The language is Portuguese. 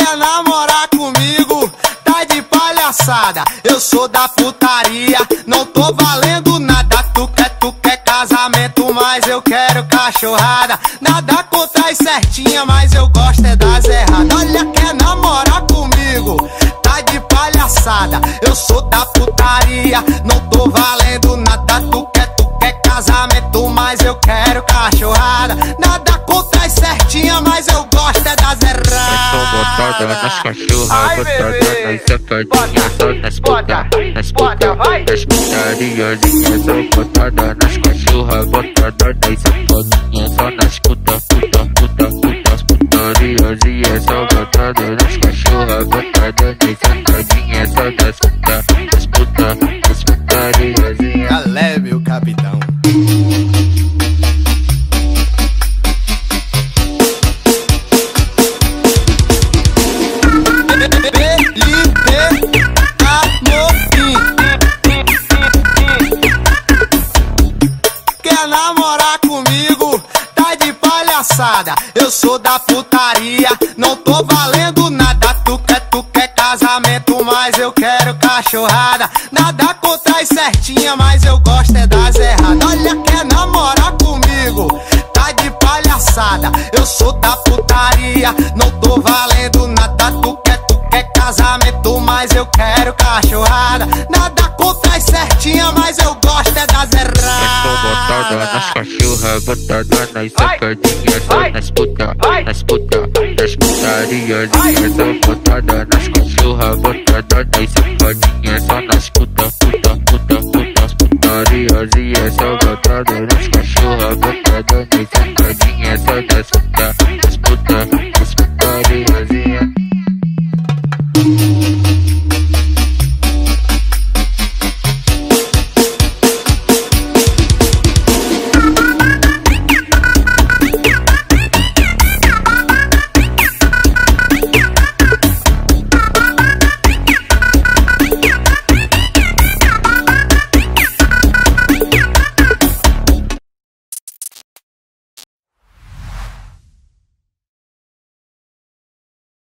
Quer namorar comigo? Tá de palhaçada. Eu sou da putaria, não tô valendo nada. Tu quer, tu quer casamento, mas eu quero cachorrada. Nada contra as certinha, mas eu gosto é das erradas. Olha, quer namorar comigo? Tá de palhaçada. Eu sou da putaria, não tô valendo botada nas cachorras, botada nas safadinhas, só nas puta, nas puta, nas putariazinhas, só botada nas cachorras, botada nas safadinhas, só nas puta, puta, puta, puta, as putariazinhas, só botada nas cachorras, botada nas safadinhas, só nas puta, nas puta, de palhaçada Eu sou da putaria Não tô valendo nada. Tu quer, tu quer casamento Mas eu quero cachorrada. Nada contra as certinha Mas eu gosto é das erradas. Olha, quer namorar comigo? Tá de palhaçada. Eu sou da putaria Não tô valendo nada. Tu quer, tu quer casamento Mas eu quero cachorrada. Nada contra as certinha Mas eu gosto é das Só botada nas erradas cachorras, botada nas safadinhas, só nas puta, nas puta, nas putariazinhas, só botada nas cachorras, botada nas safadinhas, só nas puta, puta, puta, puta, as putariazinhas, só botada nas cachorras, botada nas safadinhas, só nas puta, nas puta, nas putariazinhas.